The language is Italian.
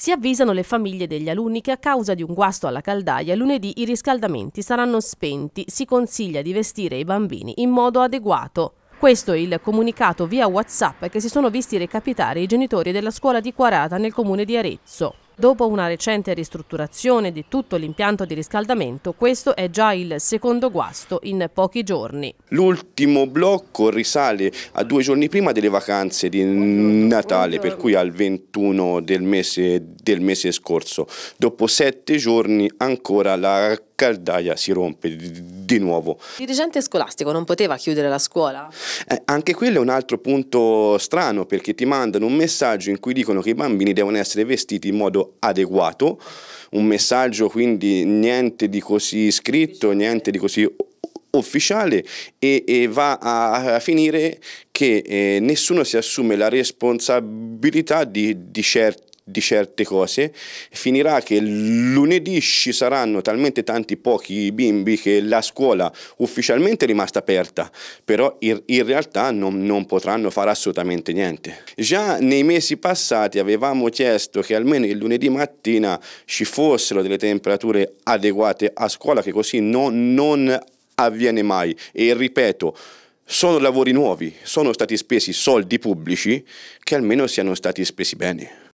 Si avvisano le famiglie degli alunni che a causa di un guasto alla caldaia lunedì i riscaldamenti saranno spenti. Si consiglia di vestire i bambini in modo adeguato. Questo è il comunicato via WhatsApp che si sono visti recapitare i genitori della scuola di Quarata nel comune di Arezzo. Dopo una recente ristrutturazione di tutto l'impianto di riscaldamento, questo è già il secondo guasto in pochi giorni. L'ultimo blocco risale a due giorni prima delle vacanze di Natale, per cui al 21 del mese, del mese scorso. Dopo sette giorni ancora la caldaia si rompe di nuovo. Il dirigente scolastico non poteva chiudere la scuola? Eh, anche quello è un altro punto strano perché ti mandano un messaggio in cui dicono che i bambini devono essere vestiti in modo adeguato, un messaggio quindi niente di così scritto, niente di così ufficiale e, e va a, a, finire che eh, nessuno si assume la responsabilità di, di certi di certe cose, finirà che lunedì ci saranno talmente tanti pochi bimbi che la scuola ufficialmente è rimasta aperta, però in, in realtà non, non, potranno fare assolutamente niente. Già nei mesi passati avevamo chiesto che almeno il lunedì mattina ci fossero delle temperature adeguate a scuola, che così non, non avviene mai. E ripeto, sono lavori nuovi, sono stati spesi soldi pubblici che almeno siano stati spesi bene.